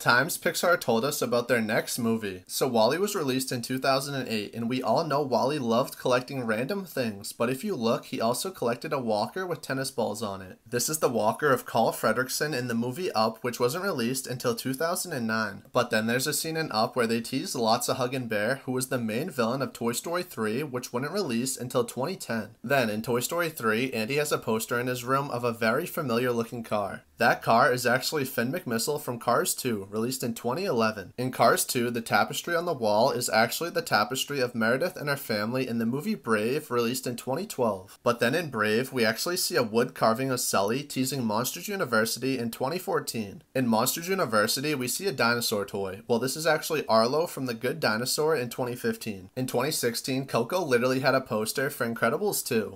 Times Pixar told us about their next movie. So WALL-E was released in 2008 and we all know WALL-E loved collecting random things, but if you look, he also collected a walker with tennis balls on it. This is the walker of Carl Fredricksen in the movie Up, which wasn't released until 2009. But then there's a scene in Up where they tease Lots-o'-Huggin' Bear, who was the main villain of Toy Story 3, which wouldn't release until 2010. Then in Toy Story 3, Andy has a poster in his room of a very familiar looking car. That car is actually Finn McMissile from Cars 2, released in 2011. In Cars 2, the tapestry on the wall is actually the tapestry of Merida and her family in the movie Brave, released in 2012. But then in Brave, we actually see a wood carving of Sully teasing Monsters University in 2014. In Monsters University, we see a dinosaur toy. Well, this is actually Arlo from The Good Dinosaur in 2015. In 2016, Coco literally had a poster for Incredibles 2.